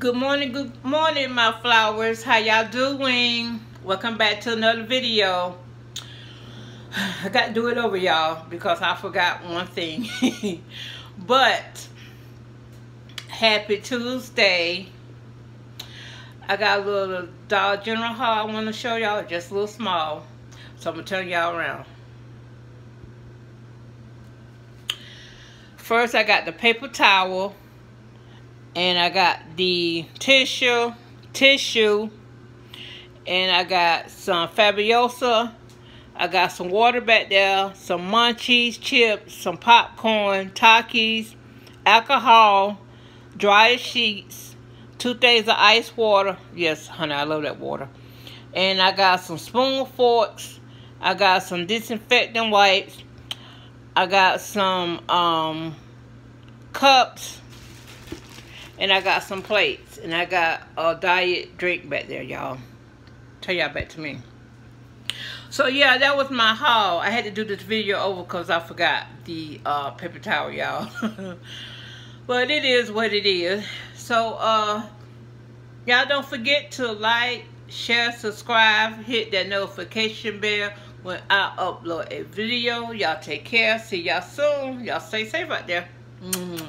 Good morning, good morning, my flowers. How y'all doing? Welcome back to another video. I got to do it over, y'all, because I forgot one thing. but, happy Tuesday. I got a little Dollar General haul I want to show y'all, just a little small. So I'm to turn y'all around. First, I got the paper towel and I got the tissue, tissue, and I got some Fabuloso. I got some water back there, some munchies, chips, some popcorn, Takis, alcohol, dry sheets, two things of ice water. Yes, honey, I love that water. And I got some spoon forks. I got some disinfectant wipes. I got some um, cups and I got some plates. And I got a diet drink back there, y'all. Tell y'all back to me. So, yeah, that was my haul. I had to do this video over because I forgot the uh, paper towel, y'all. but it is what it is. So, uh, y'all don't forget to like, share, subscribe, hit that notification bell when I upload a video. Y'all take care. See y'all soon. Y'all stay safe out there. Mm -hmm.